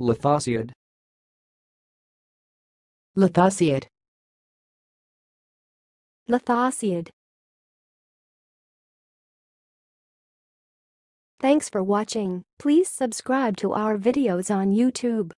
Lithosiad. Lithosiad. Lithosiad. Thanks for watching. Please subscribe to our videos on YouTube.